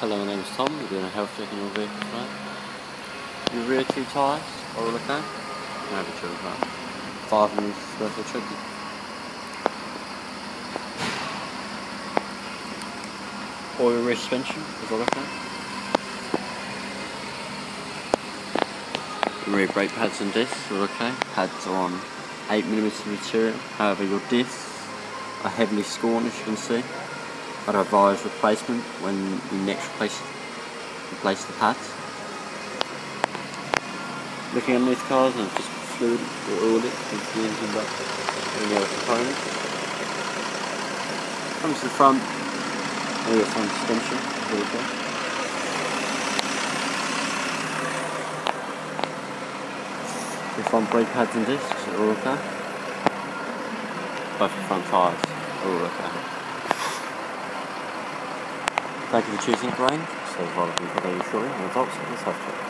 Hello, my name is Tom. We're doing a health check in your vehicle tonight. Your rear two tyres are all okay? You have a chill car. Five minutes worth of checking. Oil rear suspension is all okay. Your rear brake pads and discs are okay. Pads are on 8mm material. However, your discs are heavily scorned as you can see. I'd advise replacement when we next replace, replace the parts. Looking at these cars and just fluid or oil it with the engine back and the other components. Comes to the front, all your front suspension, good. Your front brake pads and discs are all okay. Both the front tyres are all okay. Thank you for choosing Grange. So, I'll be shortly on the results of this health check.